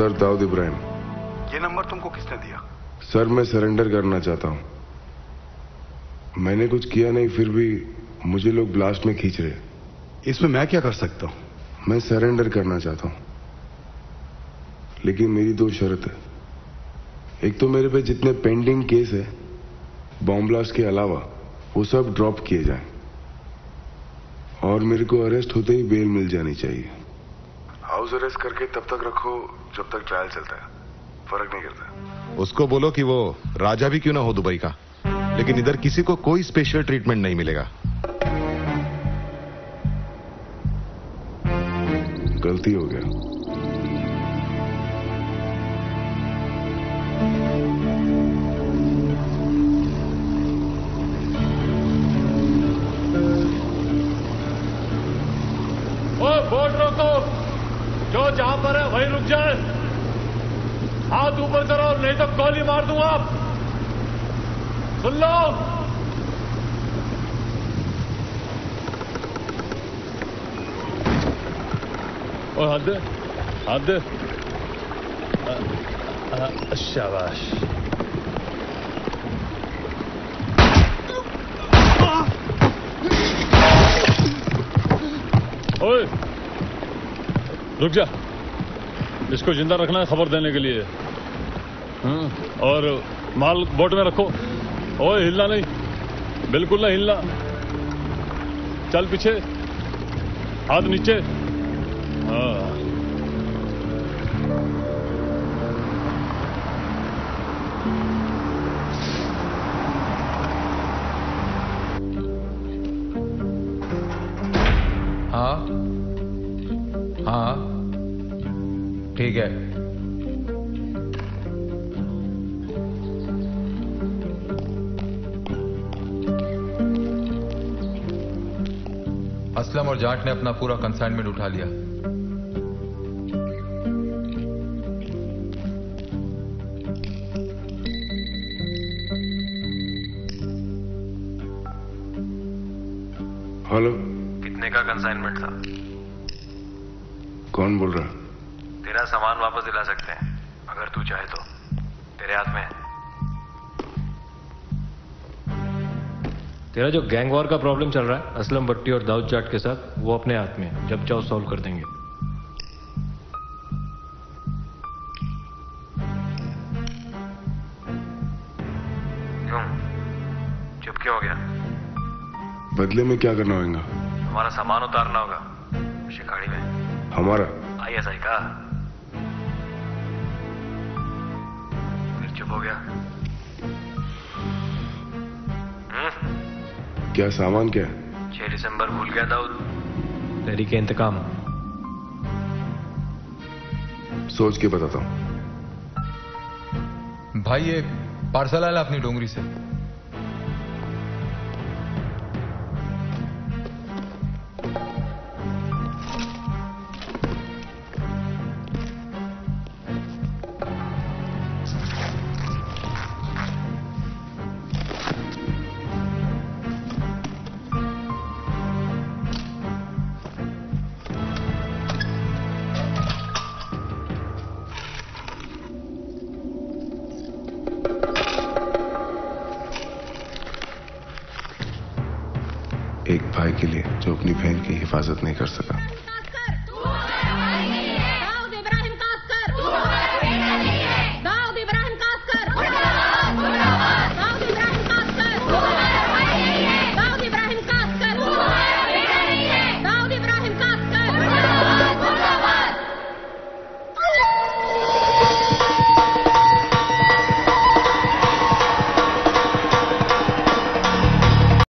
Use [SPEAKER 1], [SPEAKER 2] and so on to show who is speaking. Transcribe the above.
[SPEAKER 1] Sir Dawood Ibrahim
[SPEAKER 2] ये number तुमको किसने दिया?
[SPEAKER 1] सर मैं सरेंडर करना चाहता हूँ। मैंने कुछ किया नहीं फिर भी मुझे लोग ब्लास्ट में खींच रहे
[SPEAKER 2] इसमें मैं क्या कर सकता हूँ?
[SPEAKER 1] मैं सरेंडर करना चाहता हूँ। लेकिन मेरी दो शर्त है। एक तो मेरे पे जितने पेंडिंग केस है बॉम्ब ब्लास्ट के अलावा वो सब ड्रॉप किए जाएँ। और मेरे को अरेस्ट होते ही बेल मिल जानी चाहिए। हाउस अरेस्ट करके तब तक रखो, जब तक ट्रायल चलता है। फ़र्क नहीं करता।
[SPEAKER 3] उसको बोलो कि वो राजा भी क्यों ना हो दुबई का? लेकिन इधर किसी को कोई स्पेशल ट्रीटमेंट नहीं मिलेगा।
[SPEAKER 1] गलती हो गया।
[SPEAKER 4] जहाँ पर है, वहीं रुक जाए। हाथ ऊपर करो, नहीं तो गोली मार दूँगा आप। सुन लो। और दे दे अ- अ- शाबाश। ओए। रुक जा। इसको ज़िंदा रखना है खबर देने के लिए। हाँ, और माल बोट में रखो। ओए हिलना नहीं। बिल्कुल ना हिलना। चल पीछे। हाथ नीचे। हाँ।
[SPEAKER 5] हाँ। हाँ। ठीक है। असलम और जाट ने अपना पूरा कंसाइनमेंट उठा लिया।
[SPEAKER 1] हेलो।
[SPEAKER 6] कितने का कंसाइनमेंट था?
[SPEAKER 1] कौन बोल रहा
[SPEAKER 6] तेरा सामान वापस दिला सकते हैं अगर तू चाहे तो। तेरे हाथ में
[SPEAKER 4] तेरा जो गैंग वॉर का प्रॉब्लम चल रहा है असलम भट्टी और दाऊद जाट के साथ वो अपने हाथ में जब चाहो सॉल्व कर देंगे।
[SPEAKER 6] क्यों? चुप क्यों हो गया?
[SPEAKER 1] बदले में क्या करना होगा?
[SPEAKER 6] हमारा सामान उतारना होगा शिकाड़ी में।
[SPEAKER 1] हमारा?
[SPEAKER 6] आईएसआई का फिर चुप हो गया। हम्म,
[SPEAKER 1] क्या सामान क्या?
[SPEAKER 6] छह दिसंबर भूल गया दाऊद
[SPEAKER 4] तेरी के इंतकाम।
[SPEAKER 1] सोच के बताता हूँ।
[SPEAKER 5] भाई ये पार्सल आया अपनी डोंगरी से।
[SPEAKER 1] एक भाई के लिए जो अपनी बहन की हिफाजत नहीं कर सका।